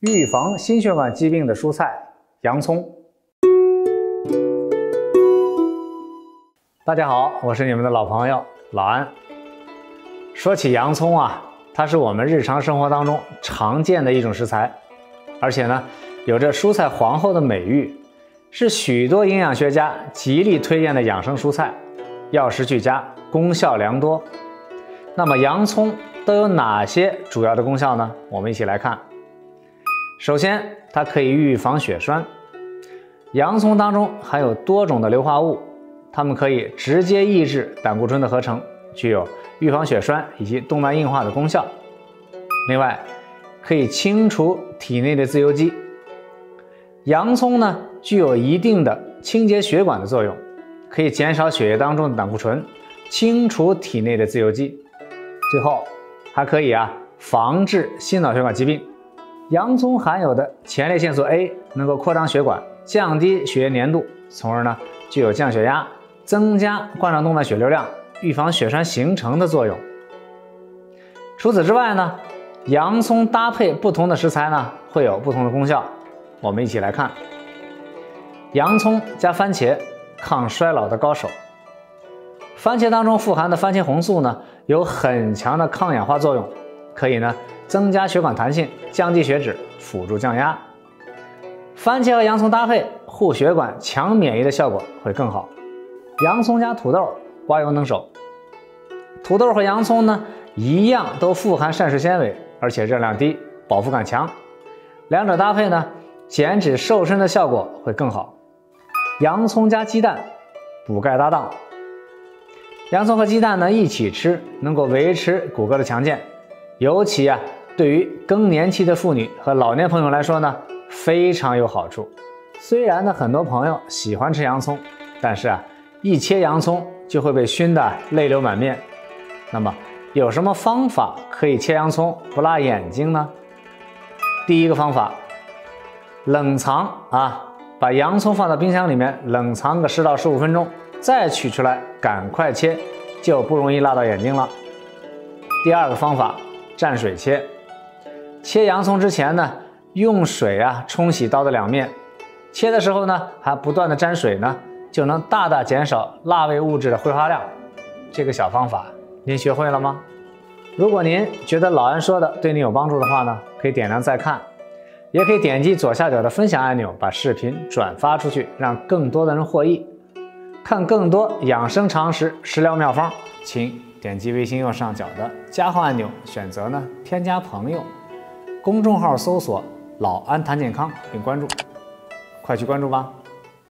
预防心血管疾病的蔬菜洋葱。大家好，我是你们的老朋友老安。说起洋葱啊，它是我们日常生活当中常见的一种食材，而且呢，有着“蔬菜皇后”的美誉，是许多营养学家极力推荐的养生蔬菜，药食俱佳，功效良多。那么洋葱都有哪些主要的功效呢？我们一起来看。首先，它可以预防血栓。洋葱当中含有多种的硫化物，它们可以直接抑制胆固醇的合成，具有预防血栓以及动脉硬化的功效。另外，可以清除体内的自由基。洋葱呢，具有一定的清洁血管的作用，可以减少血液当中的胆固醇，清除体内的自由基。最后，还可以啊，防治心脑血管疾病。洋葱含有的前列腺素 A 能够扩张血管，降低血液粘度，从而呢具有降血压、增加冠状动脉血流量、预防血栓形成的作用。除此之外呢，洋葱搭配不同的食材呢会有不同的功效。我们一起来看，洋葱加番茄，抗衰老的高手。番茄当中富含的番茄红素呢有很强的抗氧化作用，可以呢。增加血管弹性，降低血脂，辅助降压。番茄和洋葱搭配，护血管、强免疫的效果会更好。洋葱加土豆，刮油能手。土豆和洋葱呢，一样都富含膳食纤维，而且热量低，饱腹感强。两者搭配呢，减脂瘦身的效果会更好。洋葱加鸡蛋，补钙搭档。洋葱和鸡蛋呢一起吃，能够维持骨骼的强健，尤其啊。对于更年期的妇女和老年朋友来说呢，非常有好处。虽然呢，很多朋友喜欢吃洋葱，但是啊，一切洋葱就会被熏得泪流满面。那么，有什么方法可以切洋葱不辣眼睛呢？第一个方法，冷藏啊，把洋葱放到冰箱里面冷藏个十到十五分钟，再取出来赶快切，就不容易辣到眼睛了。第二个方法，蘸水切。切洋葱之前呢，用水啊冲洗刀的两面，切的时候呢还不断的沾水呢，就能大大减少辣味物质的挥发量。这个小方法您学会了吗？如果您觉得老安说的对您有帮助的话呢，可以点亮再看，也可以点击左下角的分享按钮，把视频转发出去，让更多的人获益。看更多养生常识、食疗妙方，请点击微信右上角的加号按钮，选择呢添加朋友。公众号搜索“老安谈健康”并关注，快去关注吧。